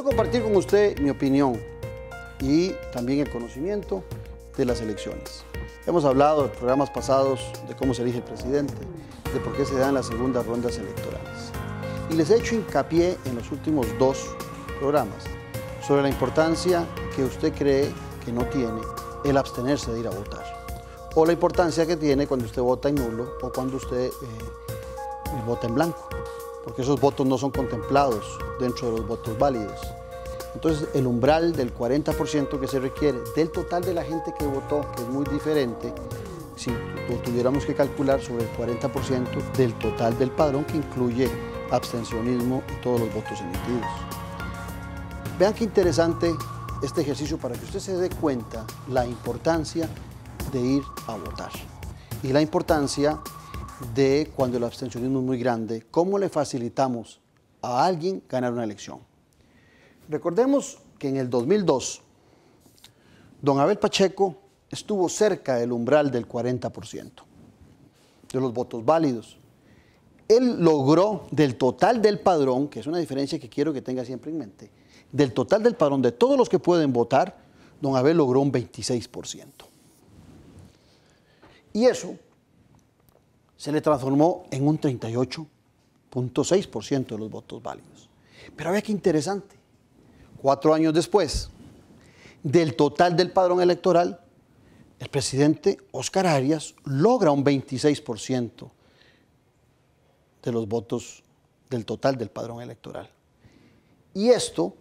Quiero compartir con usted mi opinión y también el conocimiento de las elecciones. Hemos hablado en programas pasados de cómo se elige el presidente, de por qué se dan las segundas rondas electorales. Y les he hecho hincapié en los últimos dos programas sobre la importancia que usted cree que no tiene el abstenerse de ir a votar. O la importancia que tiene cuando usted vota en nulo o cuando usted eh, vota en blanco. Porque esos votos no son contemplados dentro de los votos válidos. Entonces, el umbral del 40% que se requiere del total de la gente que votó, que es muy diferente, si tuviéramos que calcular sobre el 40% del total del padrón que incluye abstencionismo y todos los votos emitidos. Vean qué interesante este ejercicio para que usted se dé cuenta la importancia de ir a votar y la importancia de cuando el abstencionismo es muy grande, cómo le facilitamos a alguien ganar una elección. Recordemos que en el 2002, don Abel Pacheco estuvo cerca del umbral del 40% de los votos válidos. Él logró del total del padrón, que es una diferencia que quiero que tenga siempre en mente, del total del padrón de todos los que pueden votar, don Abel logró un 26%. Y eso se le transformó en un 38.6% de los votos válidos. Pero vea qué interesante. Cuatro años después, del total del padrón electoral, el presidente Oscar Arias logra un 26% de los votos del total del padrón electoral. Y esto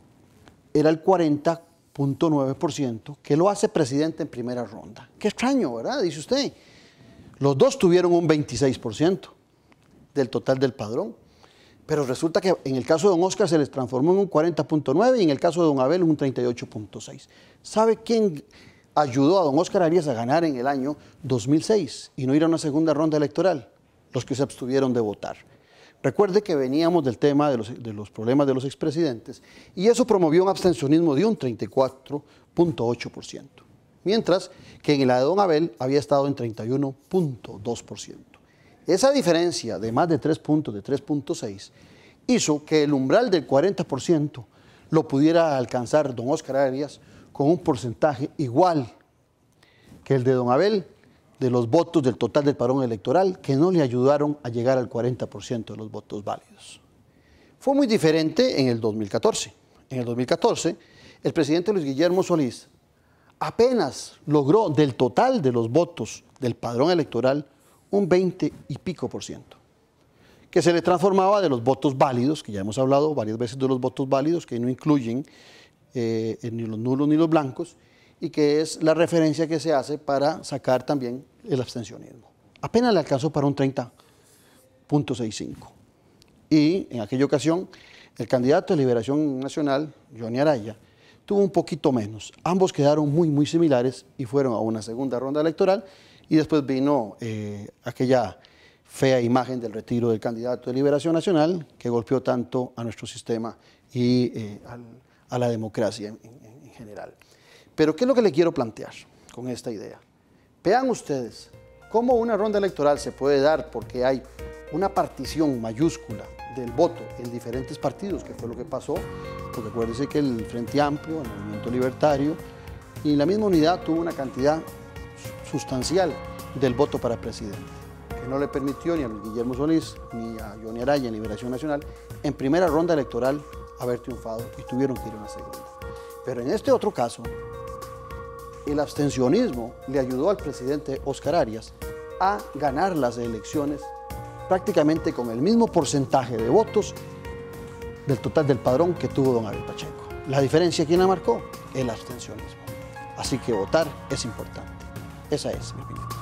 era el 40.9% que lo hace presidente en primera ronda. Qué extraño, ¿verdad? Dice usted. Los dos tuvieron un 26% del total del padrón. Pero resulta que en el caso de don Oscar se les transformó en un 40.9 y en el caso de don Abel un 38.6. ¿Sabe quién ayudó a don Oscar Arias a ganar en el año 2006 y no ir a una segunda ronda electoral? Los que se abstuvieron de votar. Recuerde que veníamos del tema de los, de los problemas de los expresidentes y eso promovió un abstencionismo de un 34.8%, mientras que en la de don Abel había estado en 31.2%. Esa diferencia de más de 3 puntos, de 3.6, hizo que el umbral del 40% lo pudiera alcanzar don Oscar Arias con un porcentaje igual que el de don Abel de los votos del total del parón electoral que no le ayudaron a llegar al 40% de los votos válidos. Fue muy diferente en el 2014. En el 2014, el presidente Luis Guillermo Solís apenas logró del total de los votos del padrón electoral un 20 y pico por ciento, que se le transformaba de los votos válidos, que ya hemos hablado varias veces de los votos válidos, que no incluyen eh, ni los nulos ni los blancos, y que es la referencia que se hace para sacar también el abstencionismo. Apenas le alcanzó para un 30.65. Y en aquella ocasión, el candidato de Liberación Nacional, Johnny Araya, tuvo un poquito menos. Ambos quedaron muy, muy similares y fueron a una segunda ronda electoral y después vino eh, aquella fea imagen del retiro del candidato de Liberación Nacional que golpeó tanto a nuestro sistema y eh, a la democracia en, en general. Pero ¿qué es lo que le quiero plantear con esta idea? Vean ustedes cómo una ronda electoral se puede dar porque hay una partición mayúscula del voto en diferentes partidos, que fue lo que pasó, porque acuérdense que el Frente Amplio, el Movimiento Libertario y la misma unidad tuvo una cantidad sustancial del voto para presidente, que no le permitió ni a Guillermo Solís ni a Johnny Araya en Liberación Nacional en primera ronda electoral haber triunfado y tuvieron que ir a una segunda. Pero en este otro caso, el abstencionismo le ayudó al presidente Oscar Arias a ganar las elecciones prácticamente con el mismo porcentaje de votos del total del padrón que tuvo don Abel Pacheco. La diferencia, ¿quién la marcó? El abstencionismo. Así que votar es importante. Esa es mi opinión.